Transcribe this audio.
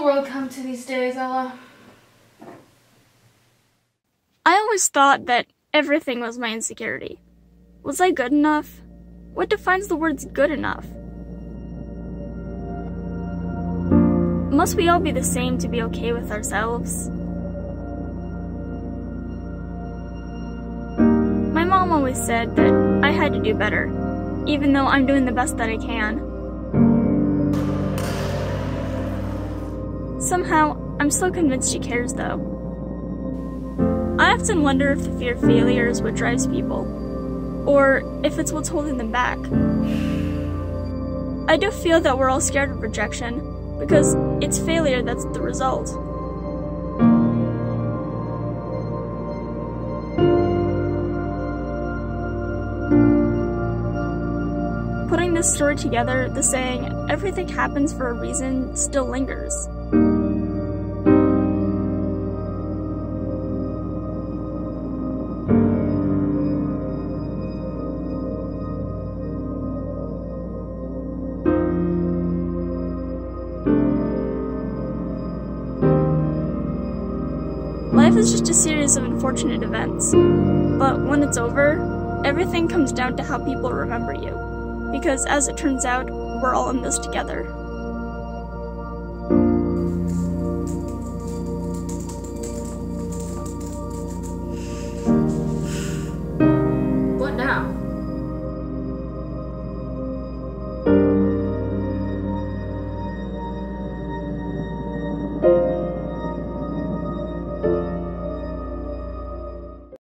the world come to these days, Ella? I always thought that everything was my insecurity. Was I good enough? What defines the words good enough? Must we all be the same to be okay with ourselves? My mom always said that I had to do better, even though I'm doing the best that I can. Somehow, I'm still convinced she cares though. I often wonder if the fear of failure is what drives people, or if it's what's holding them back. I do feel that we're all scared of rejection, because it's failure that's the result. Putting this story together, the saying, everything happens for a reason, still lingers. Life is just a series of unfortunate events. But when it's over, everything comes down to how people remember you. Because as it turns out, we're all in this together.